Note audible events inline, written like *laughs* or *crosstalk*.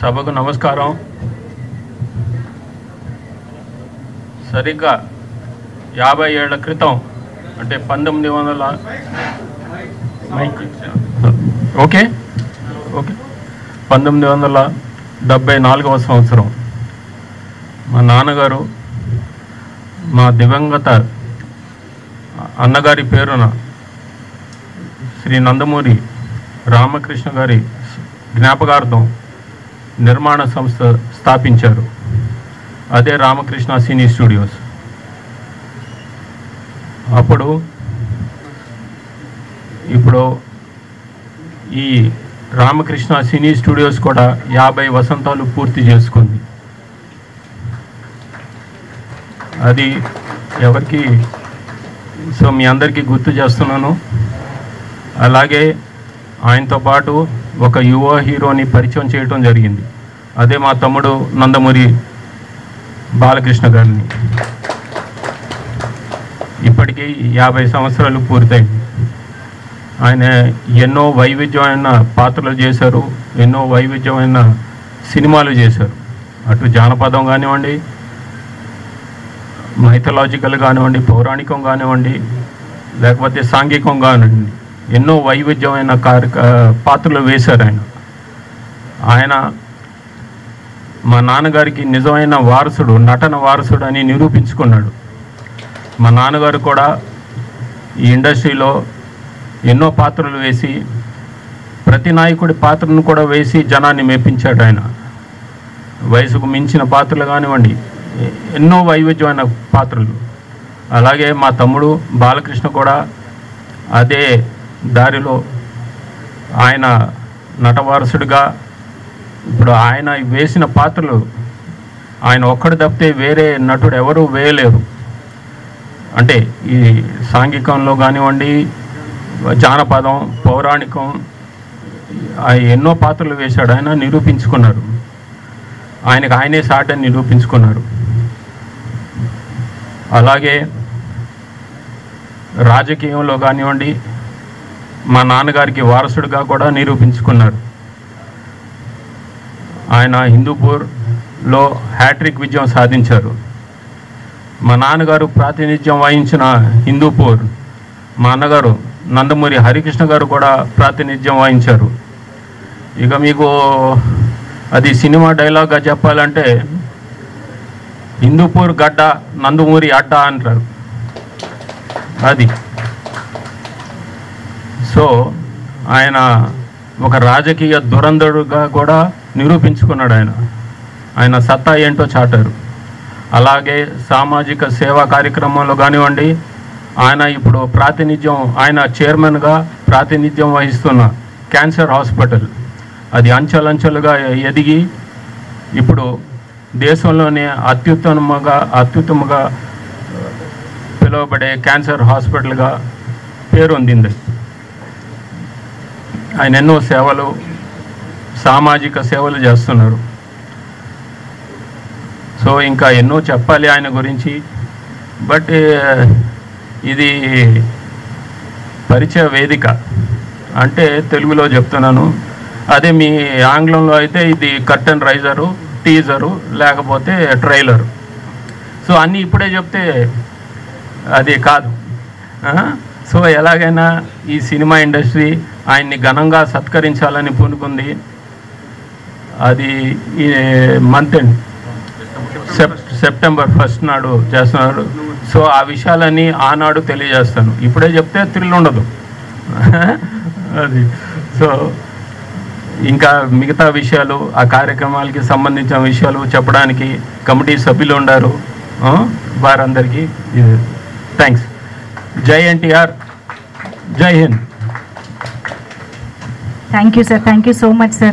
సభకు నమస్కారం. సరిగ్గా యాభై ఏళ్ళ క్రితం అంటే పంతొమ్మిది వందల ఓకే ఓకే. పంతొమ్మిది వందల డెబ్భై నాలుగవ సంవత్సరం. మా నాన్నగారు మా దివంగత అన్నగారి పేరున శ్రీ నందమూరి రామకృష్ణ గారి జ్ఞాపకార్థం నిర్మాణ సంస్థ స్థాపించారు. అదే రామకృష్ణ సినీ స్టూడియోస్. అప్పుడు ఇప్పుడు ఈ రామకృష్ణ సినీ స్టూడియోస్ కూడా యాభై వసంతాలు పూర్తి చేసుకుంది. అది ఎవరికి సో మీ అందరికీ గుర్తు చేస్తున్నాను. అలాగే ఆయనతో పాటు ఒక యువ హీరోని పరిచయం చేయటం జరిగింది. అదే మా తమ్ముడు నందమూరి బాలకృష్ణ గారిని. ఇప్పటికీ యాభై సంవత్సరాలు పూర్తయింది. ఆయన ఎన్నో వైవిధ్యమైన పాత్రలు చేశారు ఎన్నో వైవిధ్యమైన సినిమాలు చేశారు. అటు జానపదం కానివ్వండి మైథలాజికల్ కానివ్వండి పౌరాణికం కానివ్వండి లేకపోతే సాంఘికం కానివ్వండి. ఎన్నో వైవిధ్యమైన కార్య పాత్రలు వేశారు ఆయన. ఆయన మా నాన్నగారికి నిజమైన వారసుడు నటన వారసుడు అని నిరూపించుకున్నాడు. మా నాన్నగారు కూడా ఈ ఇండస్ట్రీలో ఎన్నో పాత్రలు వేసి ప్రతి నాయకుడి పాత్రను కూడా వేసి జనాన్ని మెప్పించాడు ఆయన. వయసుకు మించిన పాత్రలు కానివ్వండి ఎన్నో వైవిధ్యమైన పాత్రలు. అలాగే మా తమ్ముడు బాలకృష్ణ కూడా అదే దారిలో ఆయన నటవారసుడిగా ఇప్పుడు ఆయన వేసిన పాత్రలు ఆయన ఒక్కడు తప్పితే వేరే నటుడు ఎవరూ వేయలేరు. అంటే ఈ సాంఘికంలో కానివ్వండి జానపదం పౌరాణికం ఆ ఎన్నో పాత్రలు వేశాడు. ఆయన నిరూపించుకున్నారు. ఆయనకు ఆయనే సాటని నిరూపించుకున్నారు. అలాగే రాజకీయంలో కానివ్వండి మా నాన్నగారికి వారసుడిగా కూడా నిరూపించుకున్నారు ఆయన హిందూపూర్లో హ్యాట్రిక్ విజయం సాధించారు. మా నాన్నగారు ప్రాతినిధ్యం వహించిన హిందూపూర్ మా అన్నగారు నందమూరి హరికృష్ణ గారు కూడా ప్రాతినిధ్యం వహించారు. ఇక మీకు అది సినిమా డైలాగ్గా చెప్పాలంటే హిందూపూర్ గడ్డ నందమూరి అడ్డ అంటారు. అది. సో ఆయన ఒక రాజకీయ దురంధరుడుగా కూడా నిరూపించుకున్నాడు ఆయన. ఆయన సత్తా ఏంటో చాటారు. అలాగే సామాజిక సేవా కార్యక్రమంలో కానివ్వండి ఆయన ఇప్పుడు ప్రాతినిధ్యం ఆయన చైర్మన్గా ప్రాతినిధ్యం వహిస్తున్న క్యాన్సర్ హాస్పిటల్. అది అంచెలంచెలుగా ఎదిగి ఇప్పుడు దేశంలోనే అత్యుత్తమగా అత్యుత్తమగా పిలువబడే క్యాన్సర్ హాస్పిటల్గా పేరొందింది. ఆయన ఎన్నో సేవలు సామాజిక సేవలు చేస్తున్నారు సో ఇంకా ఎన్నో చెప్పాలి ఆయన గురించి. బట్ ఇది పరిచయ వేదిక. అంటే తెలుగులో చెప్తున్నాను. అదే మీ ఆంగ్లంలో అయితే ఇది కర్టన్ రైజరు టీజరు లేకపోతే ట్రైలరు. సో అన్నీ ఇప్పుడే చెప్తే అది కాదు. సో ఎలాగైనా ఈ సినిమా ఇండస్ట్రీ ఆయన్ని ఘనంగా సత్కరించాలని పూనుకుంది. అది ఈ month end. Sep September first నాడు చేస్తున్నాడు. సో ఆ విషయాలన్నీ ఆనాడు తెలియజేస్తాను. ఇప్పుడే చెప్తే థ్రిల్ ఉండదు. *laughs* అది. సో ఇంకా మిగతా విషయాలు ఆ కార్యక్రమాలకి సంబంధించిన విషయాలు చెప్పడానికి కమిటీ సభ్యులు ఉన్నారు వారందరికీ థ్యాంక్స్. జై ఎన్టీఆర్ జై Hind thank you sir thank you so much sir